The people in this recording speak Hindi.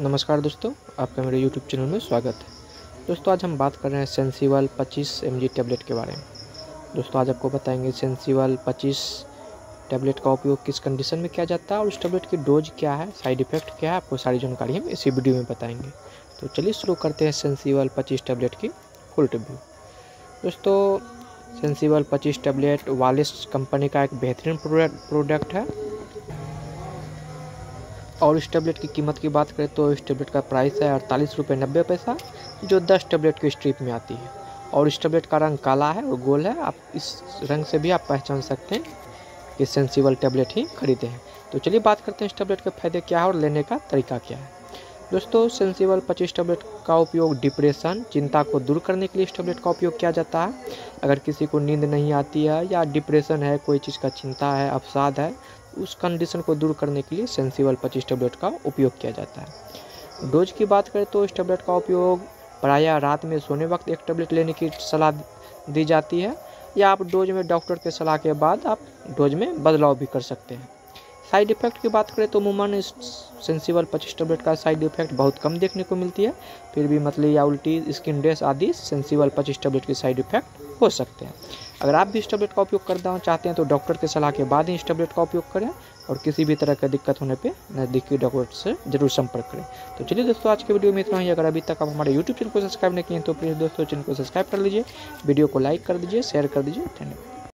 नमस्कार दोस्तों, आपका मेरे YouTube चैनल में स्वागत है। दोस्तों, आज हम बात कर रहे हैं सेंसीवल 25 एम टैबलेट के बारे में। दोस्तों, आज आपको बताएँगे सेंसीवल 25 टैबलेट का उपयोग किस कंडीशन में किया जाता है और उस टैबलेट की डोज क्या है साइड इफ़ेक्ट क्या है, आपको सारी जानकारी हम इसी वीडियो में बताएँगे। तो चलिए शुरू करते हैं सेंसीवल पच्चीस टैबलेट की फुल रिव्यू दोस्तों सेंसीवल पच्चीस टैबलेट वालिस कंपनी का एक बेहतरीन प्रोडक्ट है। और इस टेबलेट की कीमत की बात करें तो इस टेबलेट का प्राइस है अड़तालीस रुपये नब्बे पैसा, जो दस टेबलेट की स्ट्रिप में आती है। और इस टेबलेट का रंग काला है और गोल है। आप इस रंग से भी आप पहचान सकते हैं कि सेंसिबल टेबलेट ही खरीदे हैं। तो चलिए बात करते हैं इस टेबलेट के फ़ायदे क्या है और लेने का तरीका क्या है। दोस्तों सेंसिबल पच्चीस टैबलेट का उपयोग डिप्रेशन चिंता को दूर करने के लिए इस टेबलेट का उपयोग किया जाता है। अगर किसी को नींद नहीं आती है या डिप्रेशन है, कोई चीज़ का चिंता है, अवसाद है, उस कंडीशन को दूर करने के लिए सेंसिबल पच्चीस टैबलेट का उपयोग किया जाता है। डोज की बात करें तो इस टेबलेट का उपयोग प्रायः रात में सोने वक्त एक टैबलेट लेने की सलाह दी जाती है, या आप डोज में डॉक्टर के सलाह के बाद आप डोज में बदलाव भी कर सकते हैं। साइड इफ़ेक्ट की बात करें तो अमूमन सेंसिबल पच्चीस टेबलेट का साइड इफ़ेक्ट बहुत कम देखने को मिलती है। फिर भी मतली या उल्टी स्किन डेस आदि सेंसिबल पच्चीस टेबलेट की साइड इफ़ेक्ट हो सकते हैं। अगर आप भी इस टेबलेट का उपयोग करना चाहते हैं तो डॉक्टर के सलाह के बाद ही इस टेबलेट का उपयोग करें और किसी भी तरह का दिक्कत होने पे नज़दीकी डॉक्टर से ज़रूर संपर्क करें। तो चलिए दोस्तों, आज के वीडियो में इतना ही। अगर अभी तक आप हमारे यूट्यूब चैनल को सब्सक्राइब नहीं किए तो प्लीज़ दोस्तों चैनल को सब्सक्राइब कर लीजिए। वीडियो को लाइक कर दीजिए शेयर कर दीजिए। धन्यवाद।